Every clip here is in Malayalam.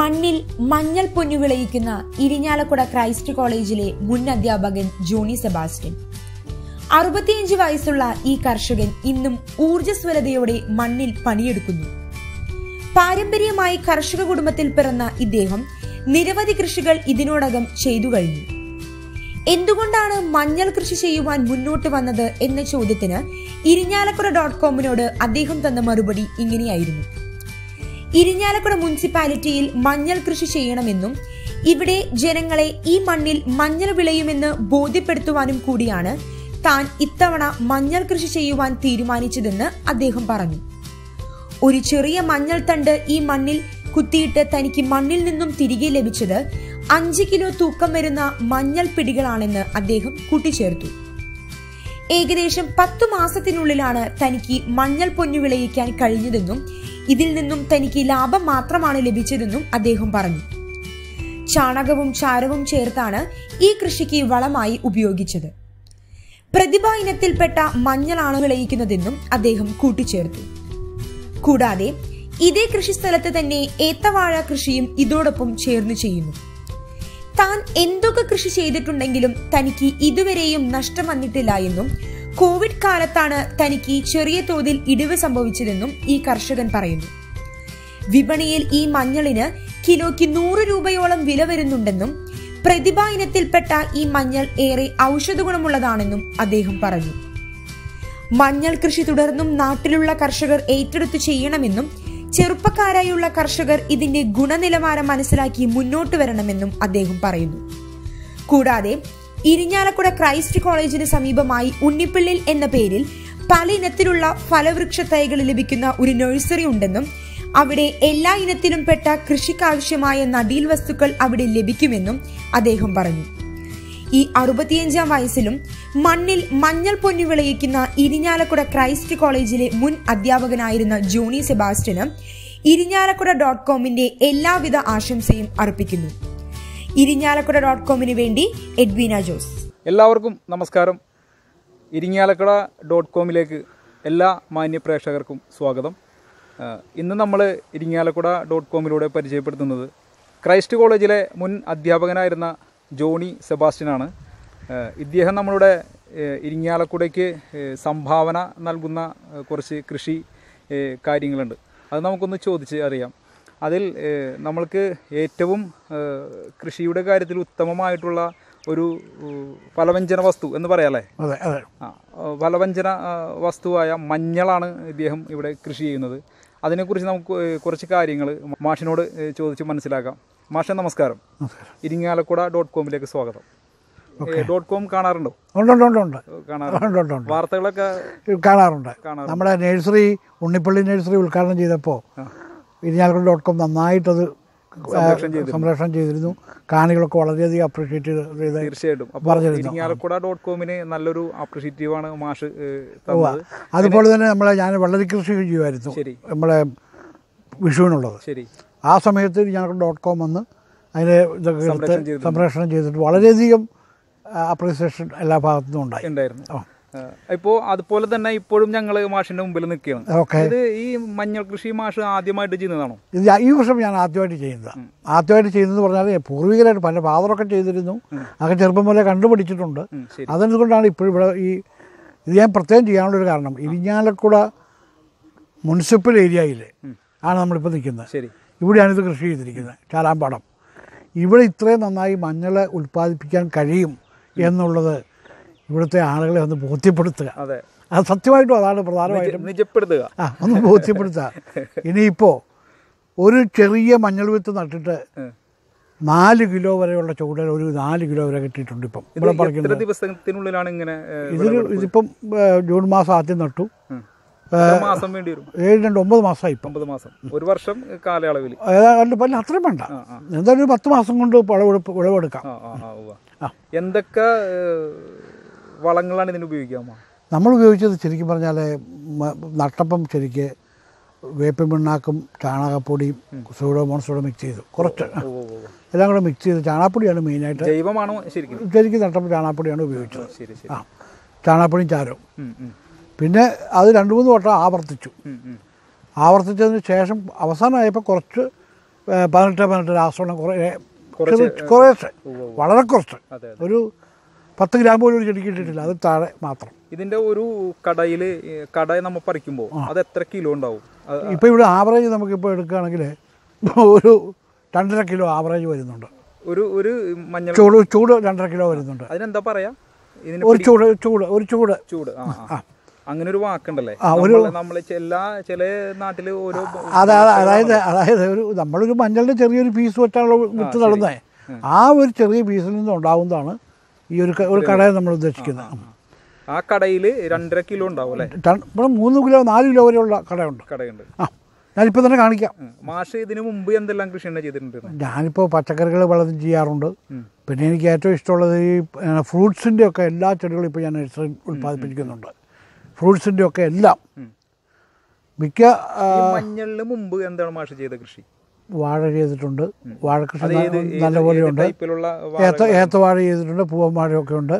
മണ്ണിൽ മഞ്ഞൾ പൊന്നു വിളയിക്കുന്ന ഇരിഞ്ഞാലക്കുട ക്രൈസ്റ്റ് കോളേജിലെ മുൻ അധ്യാപകൻ ജോണി സെബാസ്റ്റ്യൻ. അറുപത്തിയഞ്ച് വയസ്സുള്ള ഈ കർഷകൻ ഇന്നും ഊർജസ്വലതയോടെ മണ്ണിൽ പണിയെടുക്കുന്നു. പാരമ്പര്യമായി കർഷക കുടുംബത്തിൽ പിറന്ന ഇദ്ദേഹം നിരവധി കൃഷികൾ ഇതിനോടകം ചെയ്തു കഴിഞ്ഞു. എന്തുകൊണ്ടാണ് മഞ്ഞൾ കൃഷി ചെയ്യുവാൻ മുന്നോട്ട് വന്നത് എന്ന ചോദ്യത്തിന് ഇരിഞ്ഞാലക്കുട ഡോട്ട് കോമിനോട് അദ്ദേഹം തന്ന മറുപടി ഇങ്ങനെയായിരുന്നു. ഇരിഞ്ഞാലക്കുട മുനിസിപ്പാലിറ്റിയിൽ മഞ്ഞൾ കൃഷി ചെയ്യണമെന്നും ഇവിടെ ജനങ്ങളെ ഈ മണ്ണിൽ മഞ്ഞൾ വിളയുമെന്ന് ബോധ്യപ്പെടുത്തുവാനും കൂടിയാണ് താൻ ഇത്തവണ മഞ്ഞൾ കൃഷി ചെയ്യുവാൻ തീരുമാനിച്ചതെന്ന് അദ്ദേഹം പറഞ്ഞു. ഒരു ചെറിയ മഞ്ഞൾ തണ്ട് ഈ മണ്ണിൽ കുത്തിയിട്ട് തനിക്ക് മണ്ണിൽ നിന്നും തിരികെ ലഭിച്ചത് അഞ്ച് കിലോ തൂക്കം വരുന്ന മഞ്ഞൾ പിടികളാണെന്ന് അദ്ദേഹം കൂട്ടിച്ചേർത്തു. ഏകദേശം പത്തു മാസത്തിനുള്ളിലാണ് തനിക്ക് മഞ്ഞൾ പൊന്നു വിളയിക്കാൻ കഴിഞ്ഞതെന്നും ഇതിൽ നിന്നും തനിക്ക് ലാഭം മാത്രമാണ് ലഭിച്ചതെന്നും അദ്ദേഹം പറഞ്ഞു. ചാണകവും ചാരവും ചേർത്താണ് ഈ കൃഷിക്ക് വളമായി ഉപയോഗിച്ചത്. പ്രതിഭ ഇനത്തിൽപ്പെട്ട മഞ്ഞളാണ് വിളയിക്കുന്നതെന്നും അദ്ദേഹം കൂട്ടിച്ചേർത്തു. കൂടാതെ ഇതേ കൃഷിസ്ഥലത്ത് തന്നെ ഏത്തവാഴ കൃഷിയും ഇതോടൊപ്പം ചേർന്ന് ചെയ്യുന്നു. താൻ എന്തൊക്കെ കൃഷി ചെയ്തിട്ടുണ്ടെങ്കിലും തനിക്ക് ഇതുവരെയും നഷ്ടം വന്നിട്ടില്ല എന്നും കോവിഡ് കാലത്താണ് തനിക്ക് ചെറിയ തോതിൽ ഇടിവ് സംഭവിച്ചതെന്നും ഈ കർഷകൻ പറയുന്നു. വിപണിയിൽ ഈ മഞ്ഞളിന് കിലോയ്ക്ക് നൂറ് രൂപയോളം വില വരുന്നുണ്ടെന്നും പ്രതിഭ ഇനത്തിൽപ്പെട്ട ഈ മഞ്ഞൾ ഏറെ ഔഷധ ഗുണമുള്ളതാണെന്നും അദ്ദേഹം പറഞ്ഞു. മഞ്ഞൾ കൃഷി തുടർന്നും നാട്ടിലുള്ള കർഷകർ ഏറ്റെടുത്ത് ചെയ്യണമെന്നും ചെറുപ്പക്കാരായുള്ള കർഷകർ ഇതിന്റെ ഗുണനിലവാരം മനസ്സിലാക്കി മുന്നോട്ട് വരണമെന്നും അദ്ദേഹം പറയുന്നു. കൂടാതെ ഇരിഞ്ഞാലക്കുട ക്രൈസ്റ്റ് കോളേജിന് സമീപമായി ഉണ്ണിപ്പിള്ളിൽ എന്ന പേരിൽ പല ഇനത്തിലുള്ള ഫലവൃക്ഷ തൈകൾ ലഭിക്കുന്ന ഒരു നഴ്സറി ഉണ്ടെന്നും അവിടെ എല്ലാ ഇനത്തിലും പെട്ട കൃഷിക്കാവശ്യമായ നടീൽ വസ്തുക്കൾ അവിടെ ലഭിക്കുമെന്നും അദ്ദേഹം പറഞ്ഞു. ഈ അറുപത്തിയഞ്ചാം വയസ്സിലും മണ്ണിൽ മഞ്ഞൾ പൊന്നു വിളയിക്കുന്ന ഇരിഞ്ഞാലക്കുട ക്രൈസ്റ്റ് കോളേജിലെ മുൻ അധ്യാപകനായിരുന്ന ജോണി സെബാസ്റ്റ്യന് ഇരിഞ്ഞാലക്കുട ഡോട്ട് കോമിന്റെ എല്ലാവിധ ആശംസയും അർപ്പിക്കുന്നു. ഇരിഞ്ഞാലക്കുട ഡോട്ട് കോമിന് വേണ്ടി എഡ്വീന ജോസ്. എല്ലാവർക്കും നമസ്കാരം. ഇരിങ്ങാലക്കുട ഡോട്ട് കോമിലേക്ക് എല്ലാ മാന്യപ്രേക്ഷകർക്കും സ്വാഗതം. ഇന്ന് നമ്മൾ ഇരിങ്ങാലക്കുട ഡോട്ട് കോമിലൂടെ പരിചയപ്പെടുത്തുന്നത് ക്രൈസ്റ്റ് കോളേജിലെ മുൻ അധ്യാപകനായിരുന്ന ജോണി സെബാസ്റ്റ്യനാണ്. ഇദ്ദേഹം നമ്മളുടെ ഇരിങ്ങാലക്കുടയ്ക്ക് സംഭാവന നൽകുന്ന കുറച്ച് കൃഷി കാര്യങ്ങളുണ്ട്. അത് നമുക്കൊന്ന് ചോദിച്ച് അറിയാം. അതിൽ നമ്മൾക്ക് ഏറ്റവും കൃഷിയുടെ കാര്യത്തിൽ ഉത്തമമായിട്ടുള്ള ഒരു ഫലവ്യഞ്ജന വസ്തു എന്ന് പറയാല്ലേ? അതെ അതെ. ആ ഫലവ്യഞ്ജന വസ്തുവായ മഞ്ഞളാണ് ഇദ്ദേഹം ഇവിടെ കൃഷി ചെയ്യുന്നത്. അതിനെക്കുറിച്ച് നമുക്ക് കുറച്ച് കാര്യങ്ങൾ മാഷിനോട് ചോദിച്ച് മനസ്സിലാക്കാം. മാഷ നമസ്കാരം. ഇരിങ്ങാലക്കുട ഡോട്ട് കോമിലേക്ക് സ്വാഗതം. ഡോട്ട് കോം കാണാറുണ്ടോ? വാർത്തകളൊക്കെ കാണാറുണ്ട്. നമ്മുടെ നഴ്സറി ഉണ്ണിപ്പള്ളി നഴ്സറി ഉദ്ഘാടനം ചെയ്തപ്പോൾ ഇരിഞ്ഞാലക്കുട ഡോട്ട് കോം നന്നായിട്ടത് സംരക്ഷണം ചെയ്തിരുന്നു. കാണികളൊക്കെ വളരെയധികം അപ്രീഷിയേറ്റ് ചെയ്ത് തീർച്ചയായിട്ടും. ഡോട്ട് കോമിന് നല്ലൊരു അപ്രിഷിയേറ്റീവാണ് മാഷ് അതുപോലെ തന്നെ നമ്മളെ ഞാൻ വെള്ളരി കൃഷി ചെയ്യുമായിരുന്നു നമ്മളെ വിഷുവിനുള്ളത്. ശരി. ആ സമയത്ത് ഇരിഞ്ഞാലക്കുട ഡോട്ട് കോം വന്ന് അതിനെ ഇതൊക്കെ എടുത്ത് സംരക്ഷണം ചെയ്തിട്ടുണ്ട്. സംരക്ഷണം ചെയ്തിട്ട് വളരെയധികം അപ്രീസിയേഷൻ എല്ലാ ഭാഗത്തുനിന്നും ഉണ്ടായി. ഉണ്ടായിരുന്നു. ഇപ്പോൾ അതുപോലെ തന്നെ ഇപ്പോഴും ഞങ്ങൾ മാഷിന്റെ മുമ്പിൽ നിൽക്കുകയാണ്. ഓക്കെ. ഇത് ഈ മഞ്ഞൾ കൃഷി മാഷ് ആദ്യമായിട്ട് ചെയ്യുന്നതാണോ? ഇത് ഈ വർഷം ഞാൻ ആദ്യമായിട്ട് ചെയ്യുന്നത്. ആദ്യമായിട്ട് ചെയ്യുന്നത് പറഞ്ഞാൽ പൂർവികരായിട്ട് പല ഫാദറൊക്കെ ചെയ്തിരുന്നു. അതൊക്കെ ചെറുപ്പം മുതലേ കണ്ടുപിടിച്ചിട്ടുണ്ട്. അതുകൊണ്ടാണ് ഇപ്പോഴും ഇവിടെ ഈ ഇത് ഞാൻ പ്രത്യേകം ചെയ്യാനുള്ളൊരു കാരണം ഇരിഞ്ഞാലക്കുട മുനിസിപ്പൽ ഏരിയയിൽ ആണ് നമ്മളിപ്പോൾ നിൽക്കുന്നത്. ശരി. ഇവിടെയാണ് ഇത് കൃഷി ചെയ്തിരിക്കുന്നത് ചാലാമ്പാടം ഇവിടെ ഇത്രയും നന്നായി മഞ്ഞൾ ഉൽപ്പാദിപ്പിക്കാൻ കഴിയും എന്നുള്ളത് ഇവിടുത്തെ ആളുകളെ ഒന്ന് ബോധ്യപ്പെടുത്തുക. അതെ. അത് സത്യമായിട്ടും അതാണ് പ്രധാനമായിട്ടും. നിജപ്പെടുത്തുക. ആ ഒന്ന് ബോധ്യപ്പെടുത്തുക. ഇനിയിപ്പോൾ ഒരു ചെറിയ മഞ്ഞൾ വിത്ത് നട്ടിട്ട്. നാല് കിലോ വരെയുള്ള ചൂടൽ ഒരു നാല് കിലോ വരെ കിട്ടിയിട്ടുണ്ട് ഇപ്പം. ഇവിടെ പറിക്കുന്നത് ദിവസത്തിനുള്ളിലാണ് ഇങ്ങനെ ഇതിൽ ഇതിപ്പം ജൂൺ മാസം ആദ്യം നട്ടു. മാസം വേണ്ടി വരും? ഏഴ് രണ്ട് ഒമ്പത് മാസമായി ഇപ്പം. ഒമ്പത് മാസം. ഒരു വർഷം കാലയളവിൽ ഏതാണ്ട് പല്ല അത്രയും വേണ്ട. എന്തായാലും ഒരു പത്ത് മാസം കൊണ്ട് വിളവെടുപ്പ് വിളവെടുക്കാം. എന്തൊക്കെ വളങ്ങളാണ് ഇതിന് ഉപയോഗിക്കാമോ? നമ്മൾ ഉപയോഗിച്ചത് ശരിക്കും പറഞ്ഞാൽ നട്ടപ്പം ശരിക്ക് വേപ്പിൻ പിണ്ണാക്കും ചാണകപ്പൊടിയും സൂഡോമോൺസ് കൂടെ മിക്സ് ചെയ്തു. കുറച്ച് എല്ലാം കൂടെ മിക്സ് ചെയ്ത് ചാണകപ്പൊടിയാണ് മെയിനായിട്ട് ജൈവമാണോ ശരിക്കും? ശരിക്കും നട്ടപ്പം ചാണകപ്പൊടിയാണ് ഉപയോഗിച്ചത്. ആ ചാണകപ്പൊടിയും ചാരവും. പിന്നെ അത് രണ്ട് മൂന്ന് വട്ടം ആവർത്തിച്ചു. ആവർത്തിച്ചതിന് ശേഷം അവസാനമായപ്പോൾ കുറച്ച് പതിനെട്ട് പതിനെട്ട് രാസവണ്ണം കുറേ കുറേശ്ശെ. വളരെ കുറച്ച്. ഒരു പത്ത് ഗ്രാം പോലും ഒരു ചെടിക്ക് ഇട്ടിട്ടില്ല. അത് താഴെ മാത്രം. ഇതിന്റെ ഒരു കടയിൽ കട നമ്മൾ പറിക്കുമ്പോൾ അത് എത്ര കിലോ ഉണ്ടാവും? ഇപ്പോൾ ഇവിടെ ആവറേജ് നമുക്കിപ്പോൾ എടുക്കുകയാണെങ്കിൽ ഒരു രണ്ടര കിലോ ആവറേജ് വരുന്നുണ്ട്. ഒരു ഒരു മഞ്ഞൾ ചൂട് ചൂട് രണ്ടര കിലോ വരുന്നുണ്ട്. അതിനെന്താ പറയാ? ഒരു ചൂട് ചൂട് ഒരു ചൂട്. ചൂട്. അങ്ങനെ ഒരു വാക്കുണ്ടല്ലേ? നമ്മൾ നമ്മൾ എല്ലാ ചില നാട്ടിൽ ഓരോ അത് അത് അതായത് അതായത് ഒരു നമ്മളൊരു മഞ്ഞളുടെ ചെറിയൊരു പീസ് വെച്ചാണല്ലോ വിത്ത് തള്ളുന്നത് ആ ഒരു ചെറിയ പീസിൽ നിന്ന് ഉണ്ടാവുന്നതാണ് ഈ ഒരു ഒരു കടയാണ് നമ്മൾ ഉദ്ദേശിക്കുന്നത്. ആ കടയിൽ രണ്ടര കിലോ ഉണ്ടാവും അല്ലേ? ഇവിടെ മൂന്ന് കിലോ നാല് കിലോ വരെയുള്ള കടയുണ്ട്. കടയുണ്ട്. ആ ഞാനിപ്പോൾ തന്നെ കാണിക്കാം. മാഷ ഇതിനു മുമ്പ് എന്തെല്ലാം കൃഷി ചെയ്തിട്ടുണ്ട് ഞാനിപ്പോൾ പച്ചക്കറികൾ വളർത്തി ചെയ്യാറുണ്ട്. പിന്നെ എനിക്ക് ഏറ്റവും ഇഷ്ടമുള്ളത് ഈ ഫ്രൂട്ട്സിന്റെ ഒക്കെ എല്ലാ ചെടികളും ഇപ്പോൾ ഞാൻ നഴ്സറി ഉൽപ്പാദിപ്പിക്കുന്നുണ്ട്. ഫ്രൂട്ട്സിന്റെ ഒക്കെ എല്ലാം മിക്ക മഞ്ഞളിന് മുമ്പ് എന്താണ് മാഷ ചെയ്ത കൃഷി? വാഴ ചെയ്തിട്ടുണ്ട്. വാഴക്കൃഷി നല്ലപോലെ ഉണ്ട് ഏത്ത ഏത്തവാഴ ചെയ്തിട്ടുണ്ട് പൂവൻ വാഴയൊക്കെ ഉണ്ട്.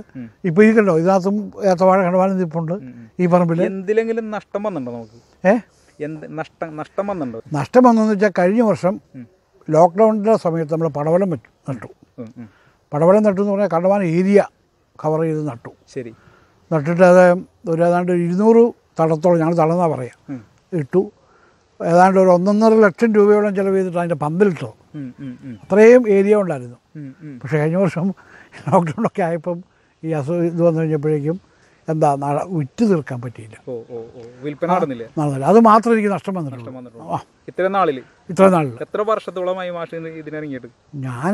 ഇപ്പോൾ ഈ കണ്ടോ ഇതിനകത്തും ഏത്തവാഴ കണ്ടവാനും നിൽപ്പുണ്ട് ഈ പറമ്പിൽ എന്തിലെങ്കിലും നഷ്ടം വന്നിട്ടുണ്ടോ നമുക്ക്? എന്ത് നഷ്ടം നഷ്ടം വന്നിട്ടുണ്ടോ? നഷ്ടം വന്നെന്ന് വെച്ചാൽ കഴിഞ്ഞ വർഷം ലോക്ക്ഡൗണിന്റെ സമയത്ത് നമ്മൾ പടവലം വെച്ചു നട്ടു. പടവലം നട്ടു എന്ന് പറഞ്ഞാൽ കണ്ടവാൻ ഏരിയ കവർ ചെയ്ത് നട്ടു. ശരി. നട്ടിട്ട് അത് ഒരു ഏതാണ്ട് ഇരുന്നൂറ് തടത്തോളം ഞങ്ങൾ തളന്നാ പറയാം ഇട്ടു. ഏതാണ്ട് ഒരു ഒന്നൊന്നര ലക്ഷം രൂപയോളം ചിലവ് ചെയ്തിട്ട് അതിന്റെ ഉം. അത്രയും ഏരിയ ഉണ്ടായിരുന്നു. പക്ഷേ കഴിഞ്ഞ വർഷം ലോക്ക്ഡൗണൊക്കെ ആയപ്പം ഈ അസുഖം ഇത് വന്നു കഴിഞ്ഞപ്പോഴേക്കും എന്താ വിറ്റ് തീർക്കാൻ പറ്റിയില്ല. നടന്നില്ലേ? അത് മാത്രം എനിക്ക് നഷ്ടം വന്നിട്ടുള്ളൂ. ഇത്ര ഇത്ര നാളിൽ എത്ര വർഷത്തോളമായി മാഷ് ഇതിന് ഇതിനിറങ്ങിയിട്ട്? ഞാൻ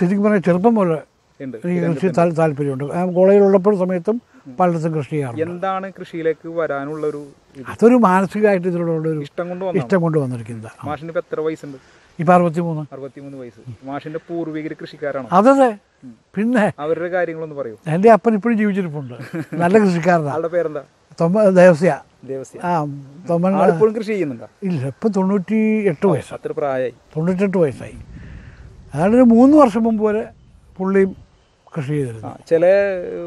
ശരിക്കും പറഞ്ഞാൽ ചെറുപ്പം പോലെ എനിക്ക് കൃഷി താല്പര്യമുണ്ട്. കോളേജിലുള്ളപ്പോൾ സമയത്തും പലയിടത്തും കൃഷി ചെയ്യാറുണ്ട്. എന്താണ് കൃഷിയിലേക്ക് വരാനുള്ള ഒരു? അതൊരു മാനസികമായിട്ട് ഇതിലുള്ള ഒരു ഇഷ്ടം കൊണ്ട് ഇഷ്ടം കൊണ്ട് വന്നിരിക്കുന്നത്. മാഷിന് ഇപ്പൊ എത്ര വയസ്സുണ്ട്? ഇപ്പം അറുപത്തി മൂന്ന് അറുപത്തിമൂന്ന് വയസ്സ്. മാഷിന്റെ പൂർവികർ കൃഷിക്കാരാണ്? അതെ പിന്നെ? അവരുടെ കാര്യങ്ങളൊന്ന് പറയൂ. എന്റെ അപ്പൻ ഇപ്പോഴും ജീവിച്ചിരിപ്പുണ്ട്. നല്ല കൃഷിക്കാരനാണ് ആളുടെ പേരെന്താ? തൊമ്മ ദേവസ്യ. ആ തൊമ്മൻ ആളിപ്പോഴും കൃഷി ചെയ്യുന്നുണ്ടോ? ഇല്ല ഇപ്പം തൊണ്ണൂറ്റി എട്ട് വയസ്സ്. അത്ര പ്രായമായി തൊണ്ണൂറ്റെട്ട് വയസ്സായി. അതായത് മൂന്ന് വർഷം മുമ്പ് വരെ പുള്ളിയും കൃഷി ചെയ്തിരുന്നു ചില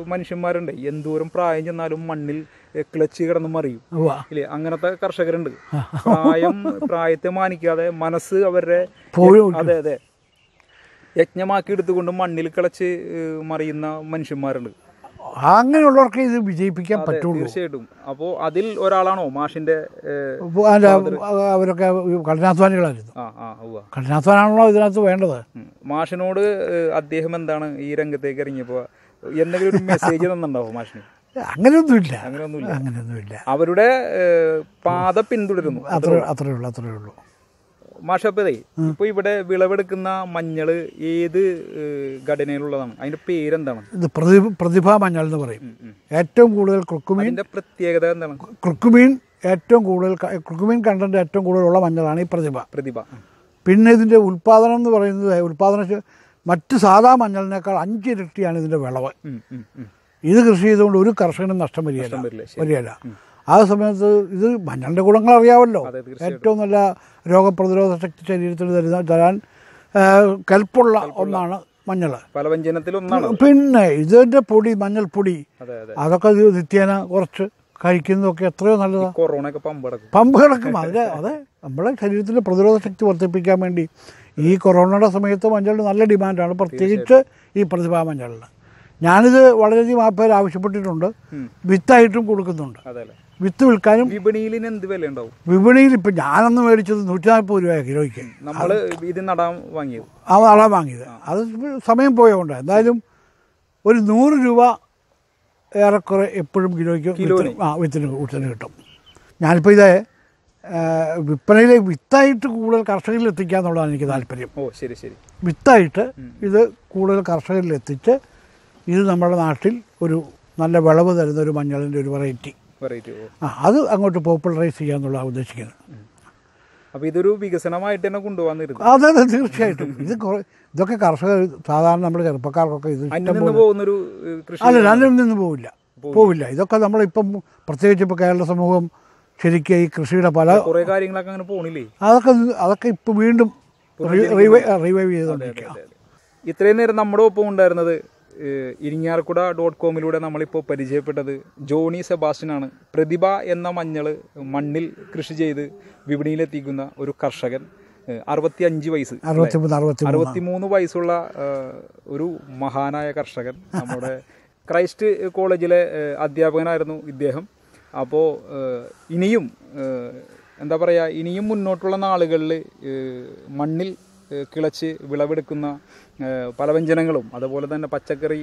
മനുഷ്യന്മാരുണ്ട്. എന്തോരം പ്രായം ചെന്നാലും മണ്ണിൽ ക്ലച്ച് കിളച്ച് കിടന്ന് മറിയും. ഇല്ലേ? അങ്ങനത്തെ കർഷകരുണ്ട്. പ്രായം പ്രായത്തെ മാനിക്കാതെ മനസ്സ് അവരുടെ അതെ അതെ. യജ്ഞമാക്കി എടുത്തുകൊണ്ട് മണ്ണിൽ കിളച്ച് മറിയുന്ന മനുഷ്യന്മാരുണ്ട്. അങ്ങനെയുള്ളവർക്ക് ഇത് വിജയിപ്പിക്കാൻ പറ്റുള്ളൂ. തീർച്ചയായിട്ടും. അപ്പോ അതിൽ ഒരാളാണോ മാഷിന്റെ അപ്പോൾ അവരൊക്കെ കഠിനാധ്വാനികളായിരുന്നു. കഠിനാധ്വാനാണല്ലോ ഇതിനകത്ത് വേണ്ടത്. മാഷിനോട് അദ്ദേഹം എന്താണ് ഈ രംഗത്തേക്ക് ഇറങ്ങിയപ്പോ എന്തെങ്കിലും ഒരു മെസ്സേജ് തന്നിട്ടുണ്ടാവോ മാഷിന്? അങ്ങനെയൊന്നുമില്ല. അങ്ങനെയൊന്നുമില്ല. അങ്ങനെയൊന്നുമില്ല. അവരുടെ പാത പിന്തുടരുന്നു. അത്ര അത്രേ ഉള്ളൂ അത്രേ ഉള്ളൂ. മാഷപ്പതേ ഇപ്പൊ ഇവിടെ വിളവെടുക്കുന്ന മഞ്ഞൾ ഏത് ഘടനയിലുള്ളതാണ്? അതിന്റെ പേരെന്താണ്? ഇത് പ്രതിഭ മഞ്ഞൾ എന്ന് പറയും. ഏറ്റവും കൂടുതൽ കുർക്കുമീൻ അതിന്റെ പ്രത്യേകത എന്താണ്? കുർക്കുമീൻ ഏറ്റവും കൂടുതൽ ക- കണ്ടന്റ് ഏറ്റവും കൂടുതലുള്ള മഞ്ഞളാണ് ഈ പ്രതിഭ. പ്രതിഭ. പിന്നെ ഇതിന്റെ ഉൽപാദനം എന്ന് പറയുന്നത് ഉൽപാദന മറ്റ് സാധാ മഞ്ഞളിനേക്കാൾ അഞ്ചിരട്ടിയാണ് ഇതിന്റെ വിളവ്. ഇത് കൃഷി ചെയ്തുകൊണ്ട് ഒരു കർഷകനും നഷ്ടം വരികയല്ല. വരികയില്ല. ആ സമയത്ത് ഇത് മഞ്ഞളിന്റെ ഗുണങ്ങൾ അറിയാമല്ലോ. ഏറ്റവും നല്ല രോഗപ്രതിരോധ ശക്തി ശരീരത്തിൽ തരുന്ന തരാൻ കൽപ്പുള്ള ഒന്നാണ് മഞ്ഞൾ. പിന്നെ ഇതിന്റെ പൊടി മഞ്ഞൾ അതെ അതൊക്കെ നിത്യേന കുറച്ച് കഴിക്കുന്നതൊക്കെ എത്രയോ നല്ലതാണ് പമ്പ് കിടക്കും. അതിന് അതെ നമ്മുടെ ശരീരത്തിന്റെ പ്രതിരോധ ശക്തി വർദ്ധിപ്പിക്കാൻ വേണ്ടി ഈ കൊറോണയുടെ സമയത്ത് മഞ്ഞളിന് നല്ല ഡിമാൻഡാണ്. പ്രത്യേകിച്ച് ഈ പ്രതിഭാ മഞ്ഞളിന്. ഞാനിത് വളരെയധികം ആ പേര് ആവശ്യപ്പെട്ടിട്ടുണ്ട്. വിത്തായിട്ടും കൊടുക്കുന്നുണ്ട്. വിത്ത് വിൽക്കാനും വിപണിയിൽ എന്ത് വില ഉണ്ടാവും വിപണിയിൽ ഇപ്പം ഞാനന്ന് മേടിച്ചത് നൂറ്റി നാൽപ്പത് രൂപ കിലോയ്ക്ക്. നമ്മൾ ഇത് നടാൻ വാങ്ങിയത്. ആ നടാൻ വാങ്ങിയത്. അത് സമയം പോയതുകൊണ്ട് എന്തായാലും ഒരു നൂറ് രൂപ ഏറെക്കുറെ എപ്പോഴും കിലോയ്ക്ക് ആ വിത്തിന് വിത്തിന് കിട്ടും. ഞാനിപ്പോൾ ഇതേ വിപ്പനയിലെ വിൽപ്പനയിലെ വിത്തായിട്ട് കൂടുതൽ കർഷകരിൽ എത്തിക്കുക എന്നുള്ളതാണ് എനിക്ക് താല്പര്യം. ഓ ശരി ശരി. വിത്തായിട്ട് ഇത് കൂടുതൽ കർഷകരിൽ എത്തിച്ച് ഇത് നമ്മുടെ നാട്ടിൽ ഒരു നല്ല വിളവ് തരുന്ന ഒരു മഞ്ഞളിന്റെ ഒരു വെറൈറ്റി. വെറൈറ്റി അത് അങ്ങോട്ട് പോപ്പുലറൈസ് ചെയ്യുക എന്നുള്ളതാണ് ഉദ്ദേശിക്കുന്നത്. അപ്പോൾ ഇതൊരു വികസനമായിട്ട് തന്നെ കൊണ്ടുവന്നിരുന്നു അതെ അതെ തീർച്ചയായിട്ടും. ഇത് ഇതൊക്കെ കർഷകർ സാധാരണ നമ്മുടെ ചെറുപ്പക്കാർക്കൊക്കെ ഇത് പോകുന്നൊരു അല്ല രണ്ടിൽ നിന്ന് പോവില്ല. പോവില്ല. ഇതൊക്കെ നമ്മളിപ്പം പ്രത്യേകിച്ച് ഇപ്പോൾ കേരള സമൂഹം ശരിക്കും ഈ കൃഷിയുടെ പല കുറേ കാര്യങ്ങളൊക്കെ അങ്ങനെ പോണില്ലേ? അതൊക്കെ അതൊക്കെ ഇപ്പോൾ വീണ്ടും റിവൈവ് ചെയ്തുകൊണ്ടിരിക്കുക. ഇത്രയും നേരം നമ്മുടെ ഒപ്പം ഉണ്ടായിരുന്നത് ഏഹ്, ഇരിങ്ങാലക്കുട ഡോട്ട് കോമിലൂടെ നമ്മളിപ്പോൾ പരിചയപ്പെട്ടത് ജോണി സെബാസ്റ്റ്യനാണ്. പ്രതിഭ എന്ന മഞ്ഞൾ മണ്ണിൽ കൃഷി ചെയ്ത് വിപണിയിലെത്തിക്കുന്ന ഒരു കർഷകൻ. അറുപത്തി അഞ്ച് വയസ്സ് അറുപത്തിമൂന്ന് അറുപത്തി മൂന്ന് വയസ്സുള്ള ഒരു മഹാനായ കർഷകൻ നമ്മുടെ ക്രൈസ്റ്റ് കോളേജിലെ അധ്യാപകനായിരുന്നു ഇദ്ദേഹം. അപ്പോൾ ഇനിയും എന്താ പറയുക ഇനിയും മുന്നോട്ടുള്ള നാളുകളിൽ മണ്ണിൽ കിളച്ച് വിളവെടുക്കുന്ന പലവ്യഞ്ജനങ്ങളും പല വ്യഞ്ജനങ്ങളും അതുപോലെ തന്നെ പച്ചക്കറി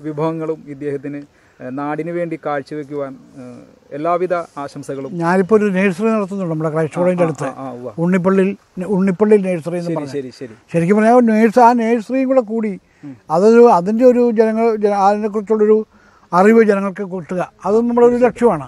വിഭവങ്ങളും ഇദ്ദേഹത്തിന് നാടിന് വേണ്ടി കാഴ്ചവെക്കുവാൻ എല്ലാവിധ ആശംസകളും. ഞാനിപ്പോൾ ഒരു നേഴ്സറി നടത്തുന്നുണ്ട് നമ്മുടെ ക്രൈസ്റ്റ് കോളേജിന്റെ അടുത്ത്. ഉണ്ണിപ്പള്ളി ഉണ്ണിപ്പള്ളി ഉണ്ണിപ്പള്ളിയിൽ ഉണ്ണിപ്പള്ളിയിൽ നേഴ്സറി എന്ന് ശരി പറഞ്ഞു ശരി ശരി. ശരിക്കും പറഞ്ഞാൽ നേഴ്സ് ആ നേഴ്സറിയും കൂടെ കൂടി അതൊരു അതിന്റെ ഒരു ജനങ്ങൾ ജന- അതിനെക്കുറിച്ചുള്ളൊരു അറിവ് ജനങ്ങൾക്ക് കിട്ടുക. അതും നമ്മളൊരു ലക്ഷ്യമാണ്.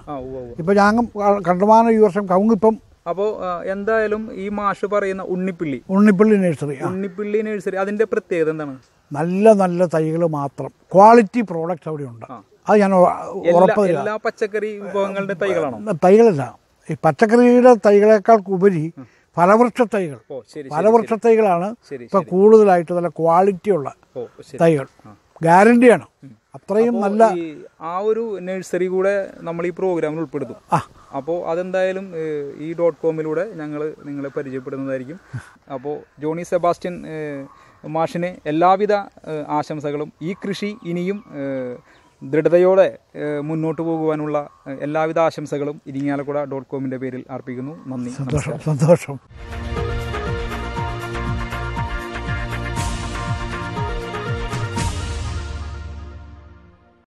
ഇപ്പം ഞാൻ കണ്ടമാനം ഈ വർഷം കവുങ്ങിപ്പം അപ്പോൾ എന്തായാലും ഈ മാഷ് പറയുന്ന ഉണ്ണിപ്പിള്ളി. ഉണ്ണിപ്പിള്ളി നഴ്സറി ഉണ്ണിപ്പിള്ളി നഴ്സറി അതിന്റെ പ്രത്യേകത എന്താണ്? നല്ല നല്ല തൈകൾ മാത്രം. ക്വാളിറ്റി പ്രോഡക്റ്റ് അവിടെ ഉണ്ട്. അത് ഞാൻ ഉറപ്പില്ല എല്ലാ ഉറപ്പ് എല്ലാ പച്ചക്കറി വിഭവങ്ങളുടെ തൈകളാണ്? തൈകളല്ല. ഈ പച്ചക്കറിയുടെ തൈകളെക്കാൾ ഉപരി ഫലവൃക്ഷ തൈകൾ ഫലവൃക്ഷ തൈകളാണ് ഇപ്പൊ കൂടുതലായിട്ട് നല്ല ക്വാളിറ്റിയുള്ള തൈകൾ. ഗ്യാരണ്ടിയാണ് അത്രയും നല്ല ആ ഒരു നഴ്സറി കൂടെ നമ്മൾ ഈ പ്രോഗ്രാമിൽ ഉൾപ്പെടുത്തും. ആ. അപ്പോൾ അതെന്തായാലും ഈ ഡോട്ട് കോമിലൂടെ ഞങ്ങൾ നിങ്ങളെ പരിചയപ്പെടുന്നതായിരിക്കും. അപ്പോൾ ജോണി സെബാസ്റ്റ്യൻ മാഷിനെ എല്ലാവിധ ആശംസകളും. ഈ കൃഷി ഇനിയും ദൃഢതയോടെ മുന്നോട്ട് പോകുവാനുള്ള എല്ലാവിധ ആശംസകളും ഇരിങ്ങാലക്കുട ഡോട്ട് കോമിന്റെ പേരിൽ അർപ്പിക്കുന്നു. നന്ദി സന്തോഷം സന്തോഷം.